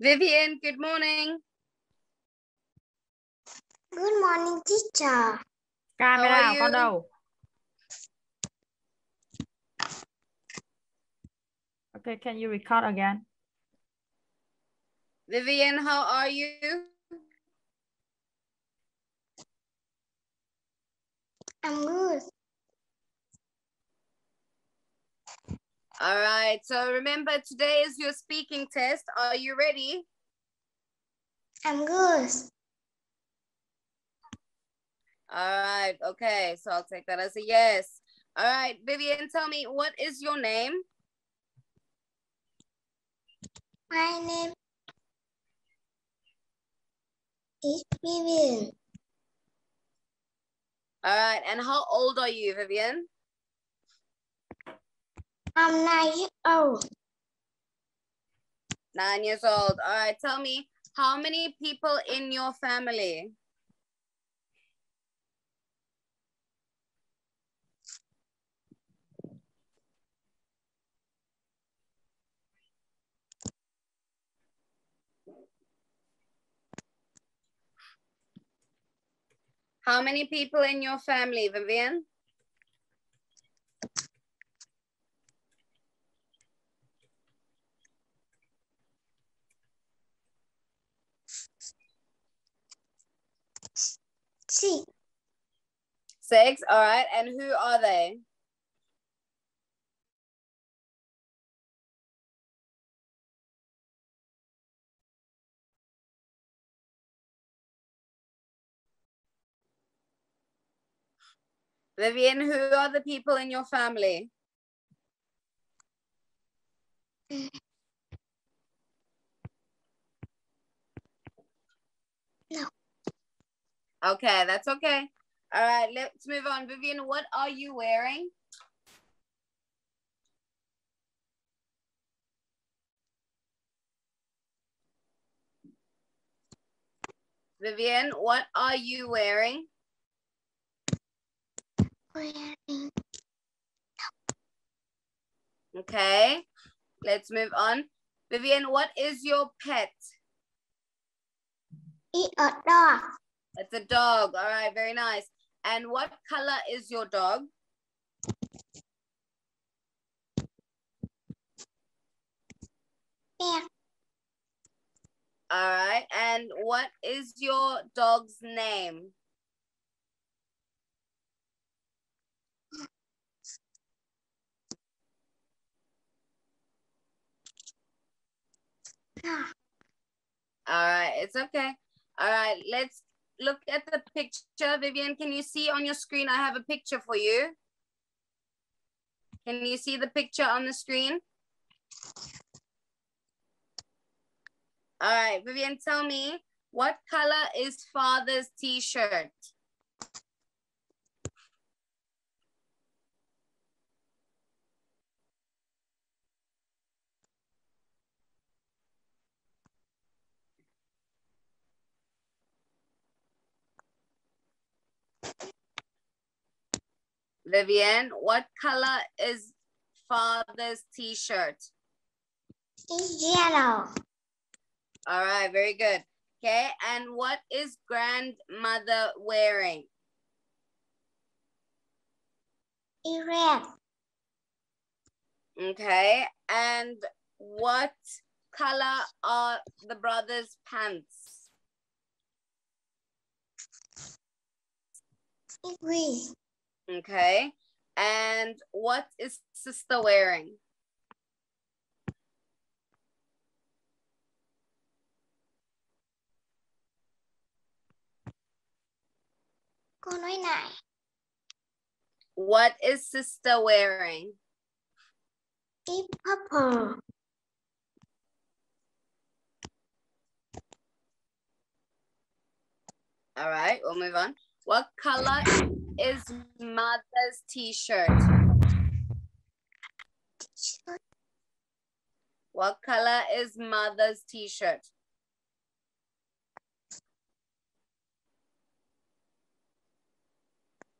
Vivian, good morning. Good morning, teacher. Camera are you? đâu? Okay, can you record again? Vivian, how are you? I'm good. All right. So remember, today is your speaking test. Are you ready? I'm good. All right. Okay. So I'll take that as a yes. All right. Vivian, tell me, what is your name? My name is Vivian. All right. And how old are you, Vivian? I'm nine years old. Nine years old. All right. Tell me, how many people in your family? How many people in your family, Vivian? Six. Six. All right. And who are they? Vivian, who are the people in your family? No. Okay, that's okay. All right, let's move on. Vivian, what are you wearing? Vivian, what are you wearing? Wearing Okay, let's move on. Vivian, what is your pet? eat a dog. It's a dog. All right, very nice. And what color is your dog? All right, and what is your dog's name? Ah. All right, it's okay. All right, let's look at the picture. Vivian, can you see on your screen? I have a picture for you. Can you see the picture on the screen? All right, Vivian, tell me what color is father's t-shirt? Vivian, what color is father's t-shirt? It's yellow. All right, very good. Okay, and what is grandmother wearing? It's red. Okay, and what color are the brother's pants? It's green. Okay, and what is sister wearing? Cô nói này. What is sister wearing? It's purple. All right, we'll move on. What color is mother's t-shirt? What color is mother's t-shirt?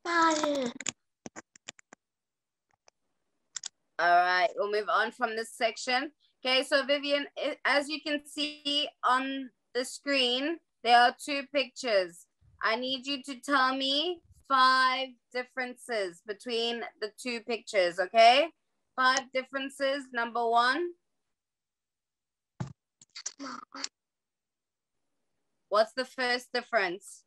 All right, we'll move on from this section. Okay, so Vivian, as you can see on the screen, there are two pictures. I need you to tell me five differences between the two pictures, okay? Five differences. Number one, what's the first difference?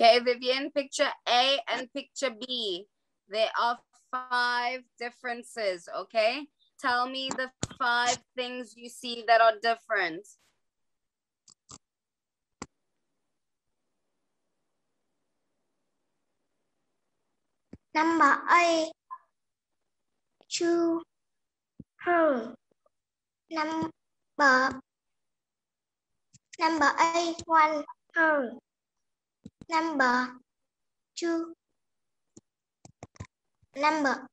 Okay, Vivian, picture A and picture B. There are five differences, okay? Tell me the five things you see that are different. Number eight. Two. Her. Number. Number A, One. Her. Number. Two. Number.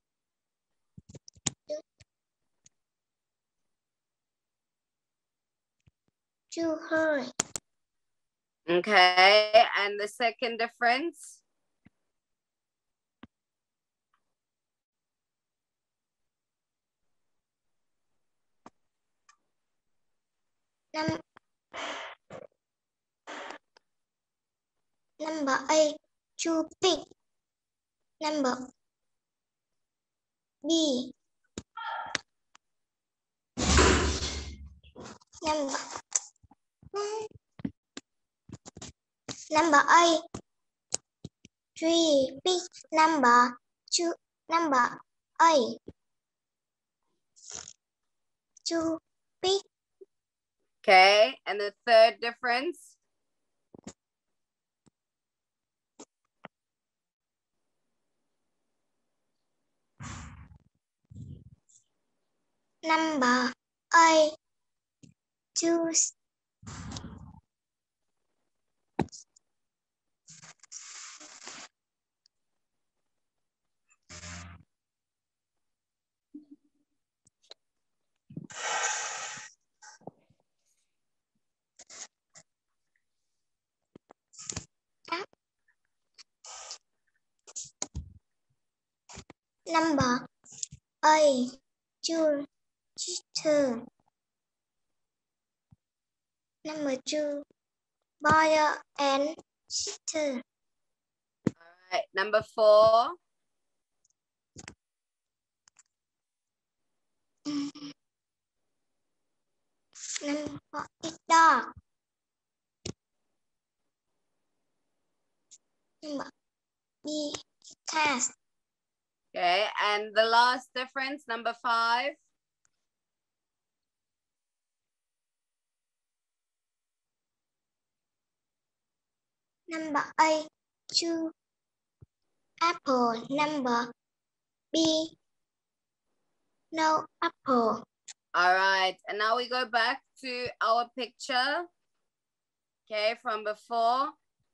Two. Her. Okay, and the second difference? Num number eight, two pig. Number B. Number number eight, three pig. Number two. Number eight, two pig. Okay, and the third difference? Number eight, two number eight, two two. Number two, brother and sister. All right, number four. Number eight, dog. Number B, cat. Okay, and the last difference, number five. Number eight, two. Apple. Number B, no apple. All right, and now we go back to our picture, okay, from before.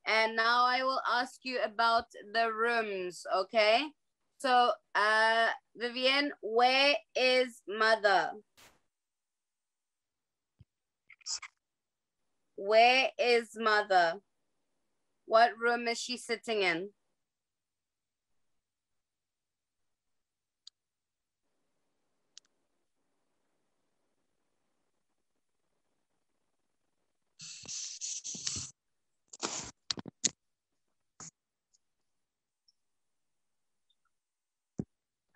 And now I will ask you about the rooms, okay? So, uh, Vivian, where is mother? Where is mother? What room is she sitting in?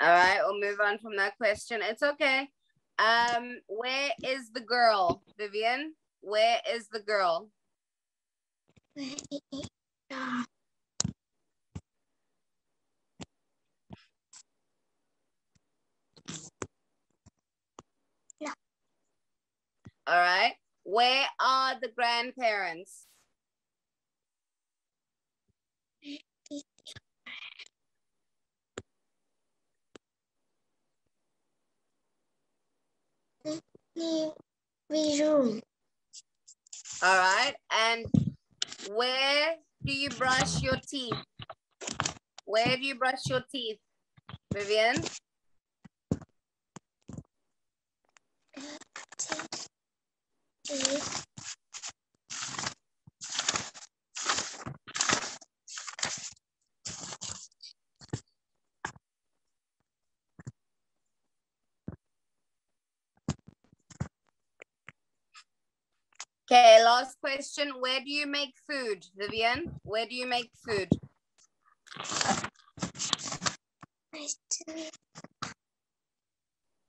All right, we'll move on from that question. It's okay. Um, where is the girl, Vivian? Where is the girl? Dog? All right. Where are the grandparents? Room. All right. And where do you brush your teeth? Where do you brush your teeth? Vivian? Teeth. Okay, last question. Where do you make food, Vivian? Where do you make food? Kitchen.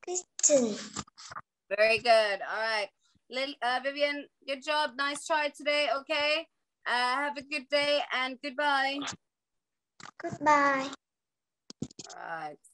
Kitchen. Very good. All right. Lil, uh, Vivian, good job. Nice try today. Okay. Uh, have a good day and goodbye. Goodbye. All right.